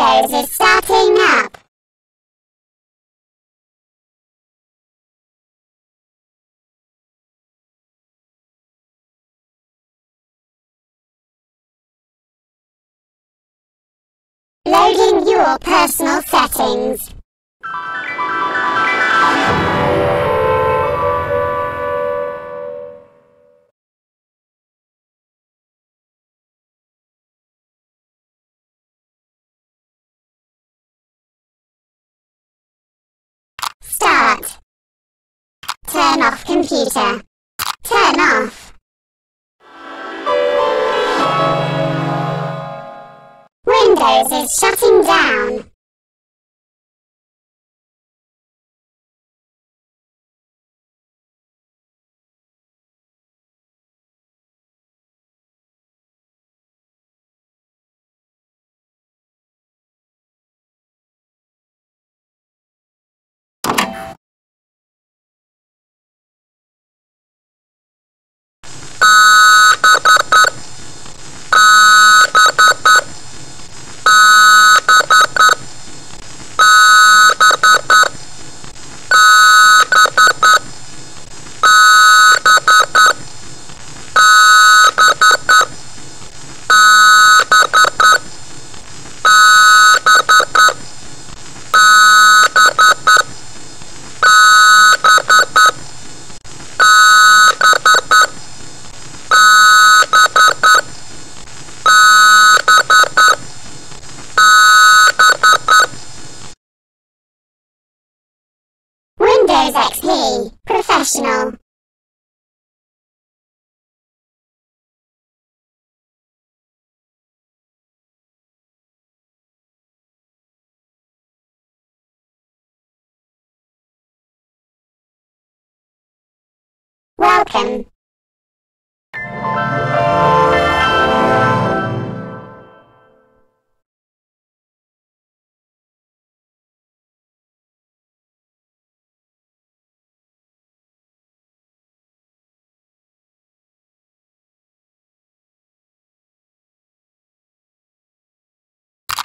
Windows is starting up. Loading your personal settings. Turn off computer. Turn off. Windows is shutting down. Welcome.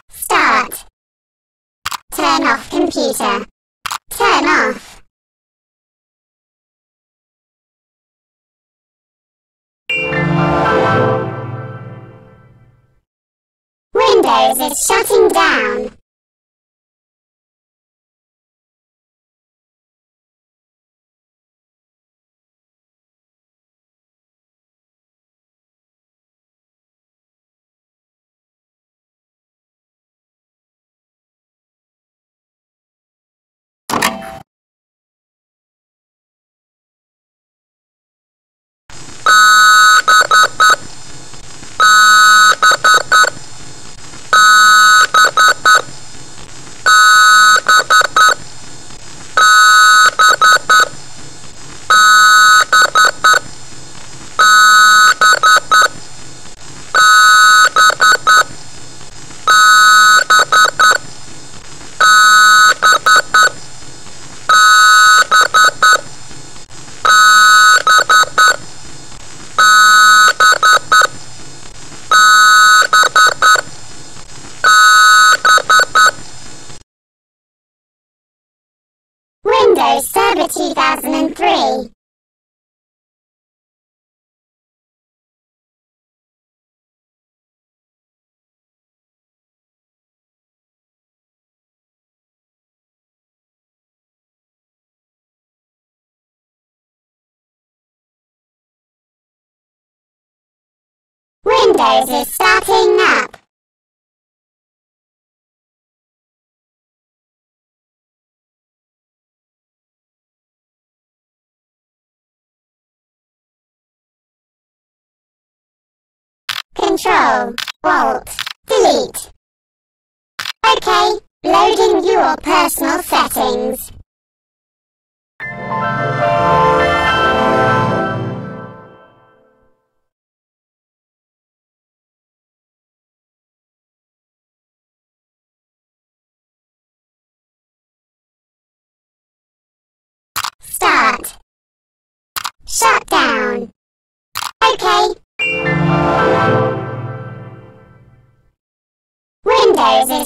Start. Turn off computer. Is shutting down. Windows is starting up. Control, Alt, Delete. OK, loading your personal settings.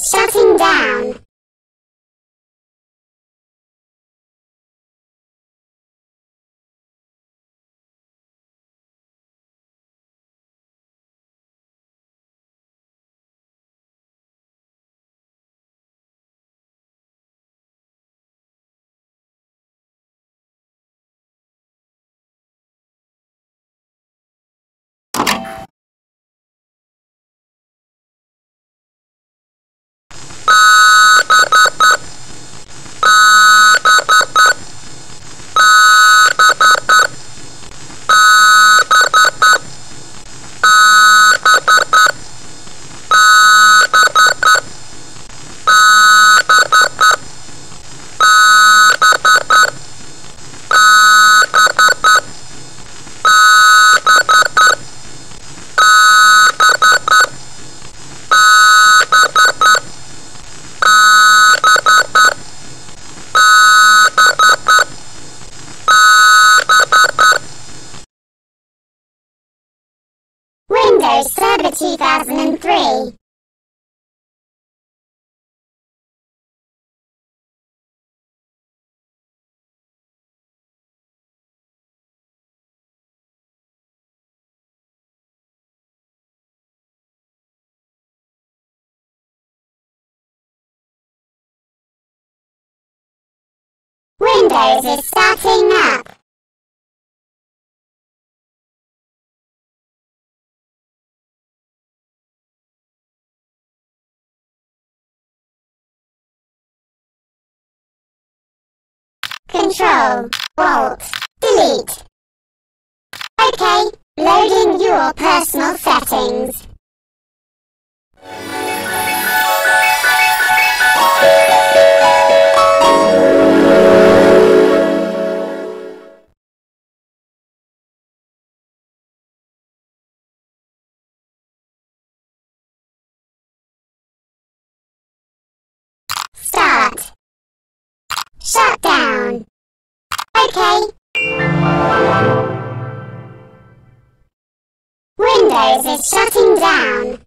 Shutting down. Windows is starting up. Control, Alt, Delete. OK, loading your personal settings. Shut down. OK. Windows is shutting down.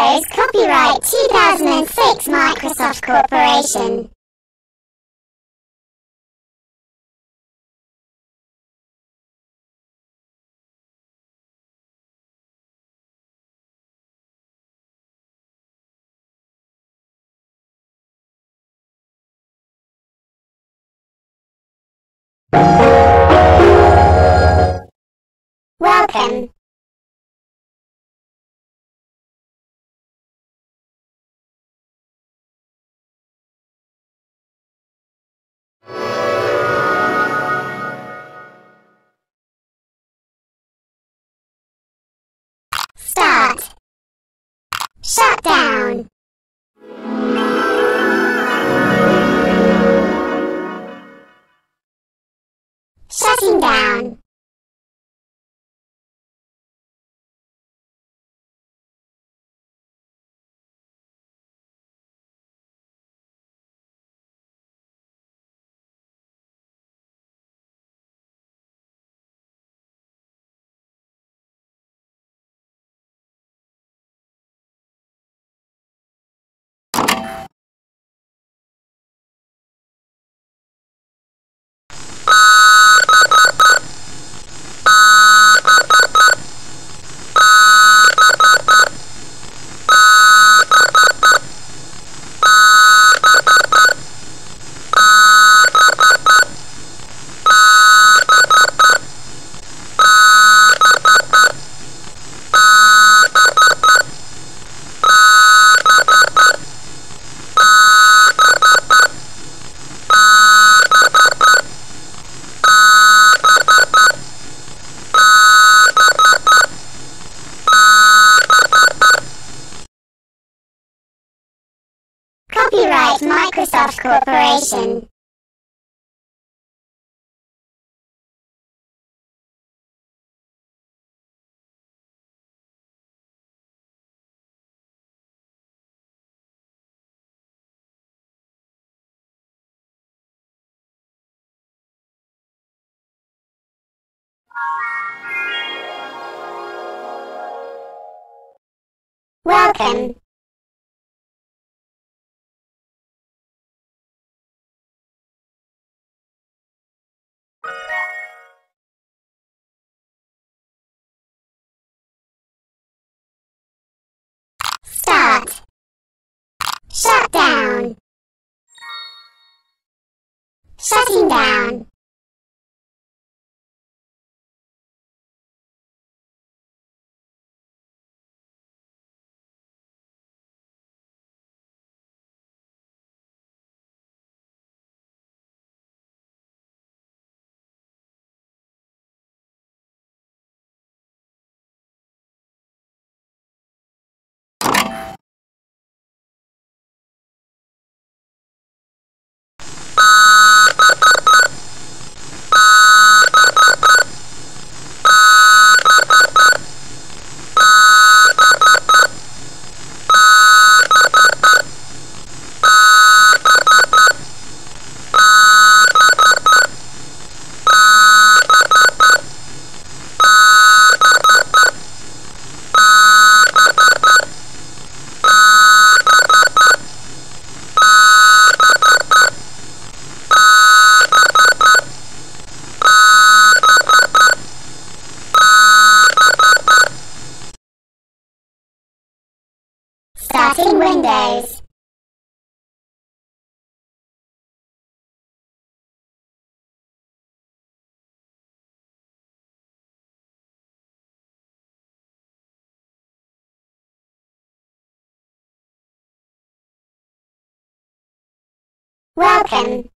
Copyright 2006 Microsoft Corporation. Shut down. Corporation. Welcome. Shut down. Shutting down. Welcome.